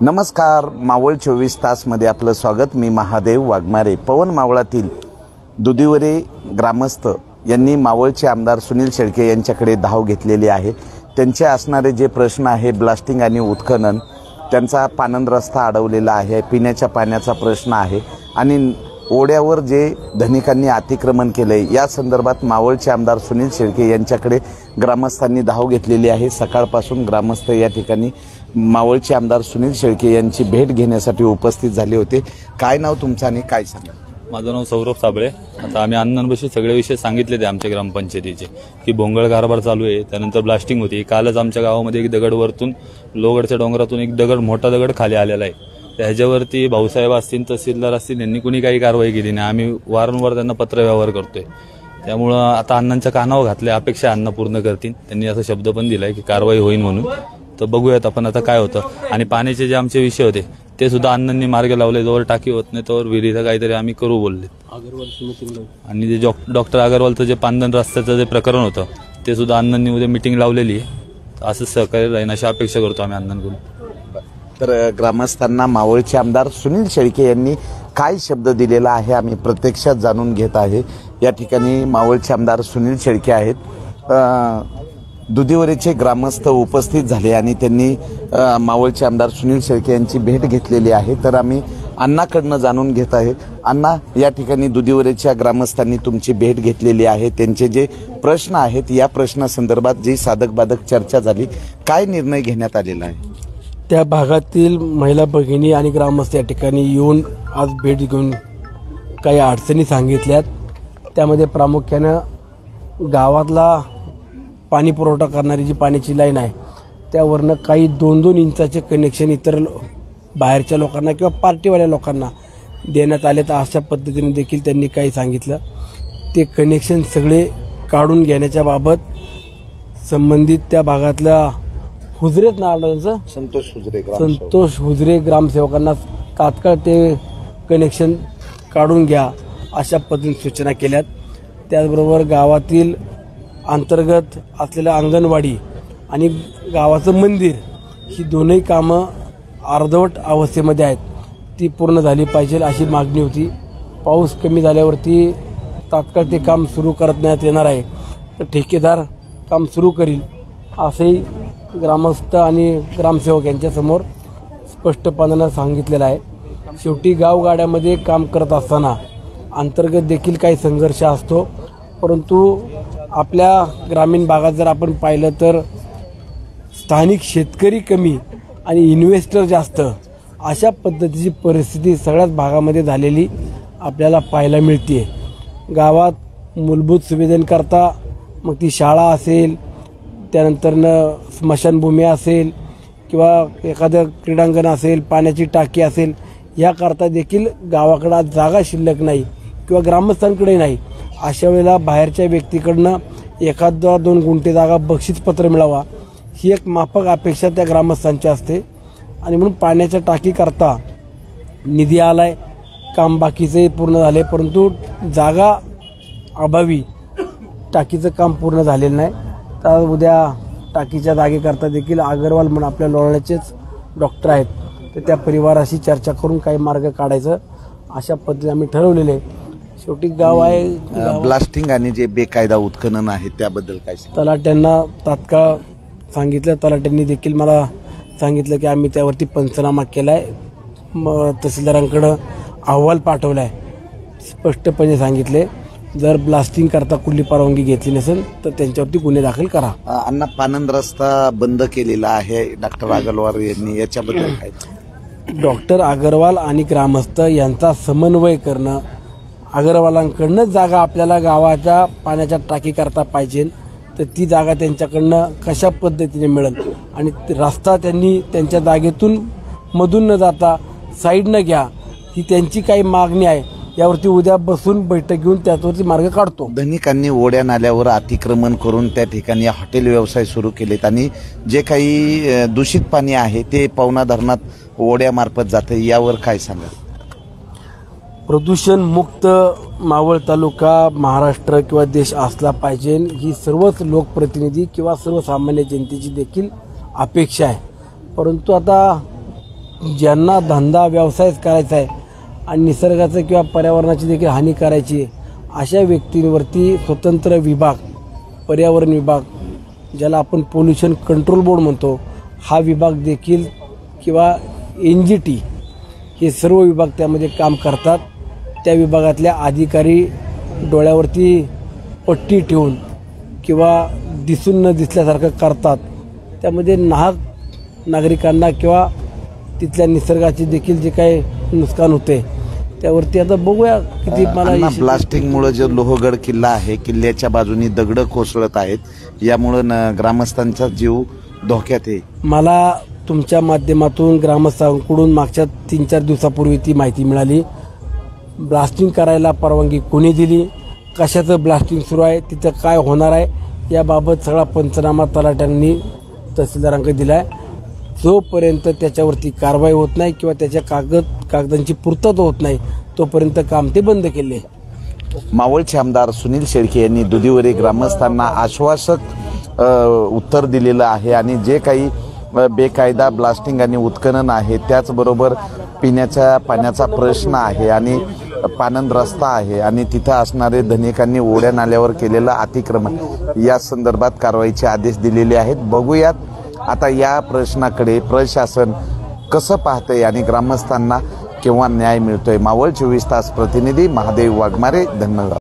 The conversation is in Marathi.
नमस्कार मावळ चोवीस तासमध्ये आपलं स्वागत. मी महादेव वाघमारे. पवन मावळातील दुधीवरे ग्रामस्थ यांनी मावळचे आमदार सुनील शेळके यांच्याकडे धाव घेतलेली आहे. त्यांचे असणारे जे प्रश्न आहे ब्लास्टिंग आणि उत्खनन त्यांचा पानंद रस्ता अडवलेला आहे पिण्याच्या पाण्याचा प्रश्न आहे आणि ओढ्यावर जे धनिकांनी अतिक्रमण केलंय या संदर्भात मावळचे आमदार सुनील शेळके यांच्याकडे ग्रामस्थांनी धाव घेतलेली आहे. सकाळपासून ग्रामस्थ या ठिकाणी मावळचे आमदार सुनील शेळके यांची भेट घेण्यासाठी उपस्थित झाले होते. काय नाव तुमचं आणि काय सांगा? माझं नाव सौरभ साबळे. आता आम्ही अण्णांपाशी सगळे विषय सांगितले ते आमच्या ग्रामपंचायतीचे. की भोंगळ कारभार चालू आहे त्यानंतर ब्लास्टिंग होती. कालच आमच्या गावामध्ये एक दगड वरतून लोगडच्या डोंगरातून एक दगड मोठा दगड खाली आलेला आहे. तर ह्याच्यावरती भाऊसाहेब असतील तहसीलदार असतील यांनी कुणी काही कारवाई केली नाही. आम्ही वारंवार त्यांना पत्र व्यवहार करतोय. त्यामुळं आता अण्णांच्या कानावर घातले अपेक्षा अण्णा पूर्ण करतील. त्यांनी असा शब्द पण दिलाय की कारवाई होईल म्हणून. तर बघूयात आपण आता काय होतं. आणि पाण्याचे जे आमचे विषय होते ते सुद्धा अण्णांनी मार्ग लावले जोवर टाकी होत नाही तोवर विहिरीचं काहीतरी आम्ही करू बोलले. आणि जे डॉक- डॉक्टर अगरवालचं जे पांदन रस्त्याचं जे प्रकरण होतं ते सुद्धा अण्णांनी उद्या मिटिंग लावलेली आहे. असंच सहकार्य राहीन अशी अपेक्षा करतो आम्ही अण्णांकडून. तर ग्रामस्थांना मावळचे आमदार सुनील शेळके यांनी काय शब्द दिलेला आहे आम्ही प्रत्यक्षात जाणून घेत आहे. या ठिकाणी मावळचे आमदार सुनील शेळके आहेत. दुधीवरीचे ग्रामस्थ उपस्थित झाले आणि त्यांनी मावळचे आमदार सुनील शेळके यांची भेट घेतलेली आहे. तर आम्ही अण्णाकडनं जाणून घेत आहे. अण्णा या ठिकाणी दुधीवरेच्या ग्रामस्थांनी तुमची भेट घेतलेली आहे. त्यांचे जे प्रश्न आहेत या प्रश्नासंदर्भात जी साधक बाधक चर्चा झाली काय निर्णय घेण्यात आलेला आहे? त्या भागातील महिला भगिनी आणि ग्रामस्थ या ठिकाणी येऊन आज भेट घेऊन काही अडचणी सांगितल्यात. त्यामध्ये प्रामुख्यानं गावातला पाणी पुरवठा करणारी जी पाण्याची लाईन आहे त्यावरनं काही दोन दोन इंचाचे कनेक्शन इतर बाहेरच्या लोकांना किंवा पार्टीवाल्या लोकांना देण्यात आले तर अशा पद्धतीने देखील त्यांनी काही सांगितलं. ते कनेक्शन सगळे काढून घेण्याच्या बाबत संबंधित त्या भागातल्या हुजरेत ना त्यांचं? संतोष हुजरे. संतोष हुजरे ग्रामसेवकांना तात्काळ ते कनेक्शन काढून घ्या अशा पद्धतीने सूचना केल्यात. त्याचबरोबर गावातील अंतर्गत असलेल्या अंगणवाडी आणि गावाचं मंदिर ही दोनही कामं अर्धवट अवस्थेमध्ये आहेत. ती पूर्ण झाली पाहिजे अशी मागणी होती. पाऊस कमी झाल्यावरती तात्काळ ते काम सुरू करण्यात येणार आहे. तर ठेकेदार काम सुरू करील असंही ग्रामस्थ आणि ग्रामसेवक यांच्यासमोर स्पष्टपणानं सांगितलेलं आहे. शेवटी गावगाड्यामध्ये काम करत असताना अंतर्गत देखील काही संघर्ष असतो. परंतु आपल्या ग्रामीण भागात जर आपण पाहिलं तर स्थानिक शेतकरी कमी आणि इन्व्हेस्टर जास्त अशा पद्धतीची परिस्थिती सगळ्याच भागामध्ये झालेली आपल्याला पाहायला मिळते गावात मूलभूत सुविधांकरता मग ती शाळा असेल त्यानंतरनं स्मशानभूमी असेल किंवा एखादं क्रीडांगण असेल पाण्याची टाकी असेल याकरता देखील गावाकडं जागा शिल्लक नाही किंवा ग्रामस्थांकडे नाही. अशा वेळेला बाहेरच्या व्यक्तीकडनं एखादा दोन गुंठे जागा बक्षीसपत्र मिळावा ही एक माफक अपेक्षा त्या ग्रामस्थांची असते. आणि म्हणून पाण्याच्या टाकीकरता निधी आलाय काम बाकीचे पूर्ण झाले परंतु जागा अभावी टाकीचं काम पूर्ण झालेलं नाही. तर उद्या टाकीच्या जागेकरता देखील अगरवाल म्हणून आपल्या लोणाळ्याचेच डॉक्टर आहेत. तर त्या परिवाराशी चर्चा करून काही मार्ग काढायचं अशा पद्धतीने आम्ही ठरवलेले. शेवटी गाव आहे ब्लास्टिंग आणि जे बेकायदा उत्खनन आहे त्याबद्दल काय? तलाट्यांना तात्काळ सांगितलं. तलाट्यांनी देखील मला सांगितलं की आम्ही त्यावरती पंचनामा केला आहे मग तहसीलदारांकडं अहवाल पाठवला आहे स्पष्टपणे सांगितले. जर ब्लास्टिंग करता कुठली परवानगी घेतली नसेल तर त्यांच्यावरती गुन्हे दाखल करा. अण्णा पानंद रस्ता बंद केलेला आहे डॉक्टर अगरवाल यांनी याच्याबद्दल काय? डॉक्टर अगरवाल आणि ग्रामस्थ यांचा समन्वय करणं अगरवालांकडनं जागा आपल्याला गावाच्या पाण्याच्या टाकी करता पाहिजे तर ती जागा त्यांच्याकडनं कशा पद्धतीने मिळेल? आणि ते रस्ता त्यांनी त्यांच्या जागेतून मधून न जाता साईडनं घ्या ही त्यांची काही मागणी आहे. यावरती उद्या बसून बैठक घेऊन त्याच्यावरती मार्ग काढतो. धनिकांनी ओढ्या नाल्यावर अतिक्रमण करून त्या ठिकाणी हॉटेल व्यवसाय सुरू केलेत आणि जे काही दूषित पाणी आहे ते पवना धरणात ओढ्यामार्फत जाते यावर काय सांगा प्रदूषण मुक्त मावळ तालुका महाराष्ट्र किंवा देश असला पाहिजे. ही सर्वच लोकप्रतिनिधी किंवा सर्वसामान्य जनतेची देखील अपेक्षा आहे. परंतु आता ज्यांना धंदा व्यवसायच करायचा आहे आणि निसर्गाचं किंवा पर्यावरणाची देखील हानी करायची अशा व्यक्तींवरती स्वतंत्र विभाग पर्यावरण विभाग ज्याला आपण पोल्युशन कंट्रोल बोर्ड म्हणतो हा विभाग देखील किंवा एन जी टी हे सर्व विभाग त्यामध्ये काम करतात. त्या विभागातल्या अधिकारी डोळ्यावरती पट्टी ठेवून किंवा दिसून न दिसल्यासारखं करतात. त्यामध्ये नाहक नागरिकांना किंवा तिथल्या निसर्गाचे देखील जे काही नुकसान होते त्यावरती आता बघूया किती मला ब्लास्टिंगमुळे जो लोहगड किल्ला आहे किल्ल्याच्या बाजूनी दगड कोसळत आहेत यामुळं ग्रामस्थांचा जीव धोक्यात आहे. मला तुमच्या माध्यमातून ग्रामस्थांकडून मागच्या तीन चार दिवसापूर्वी ती माहिती मिळाली. ब्लास्टिंग करायला परवानगी कोणी दिली? कशाचं ब्लास्टिंग सुरू आहे? तिथं काय होणार आहे? याबाबत सगळा पंचनामा तलाट्यांनी तहसीलदारांकडे दिला आहे जोपर्यंत त्याच्यावरती कारवाई होत नाही किंवा त्याच्या कागद कागदांची पूर्तता होत नाही तोपर्यंत काम ते बंद केले. मावळचे आमदार सुनील शेळके यांनी दुधीवरी ग्रामस्थांना आश्वासक उत्तर दिलेलं आहे आणि जे काही बेकायदा ब्लास्टिंग आणि उत्खनन आहे त्याचबरोबर पिण्याच्या पाण्याचा प्रश्न आहे आणि पानंद रस्ता आहे आणि तिथं असणारे धनिकांनी ओढ्या नाल्यावर केलेलं अतिक्रमण. या संदर्भात कारवाईचे आदेश दिलेले आहेत. बघूयात आता या प्रश्नाकडे प्रशासन कसं पाहतंय आणि ग्रामस्थांना केव्हा न्याय मिळतोय? मावळ चोवीस तास प्रतिनिधी महादेव वाघमारे धन्यवाद.